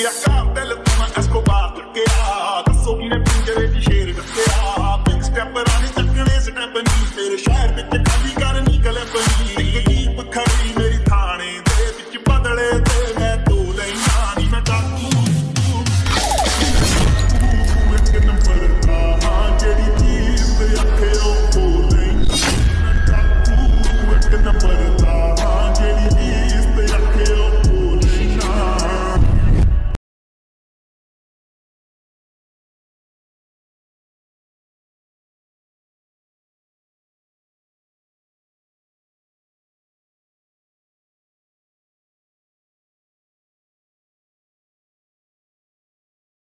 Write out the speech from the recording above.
ਕਿ ਆ ਕਾਂਬਲ ਤੋਂ ਅਸਕੋਬਾਰ ਤੱਕਿਆ ਦੱਸੋ ਕਿਨੇ ਪਿੰਜਰੇ ਦੀ ਸ਼ੇਰ ਦੱਸਿਆ ਬਿਗ ਸਟੈਪ ਰਾਣੀ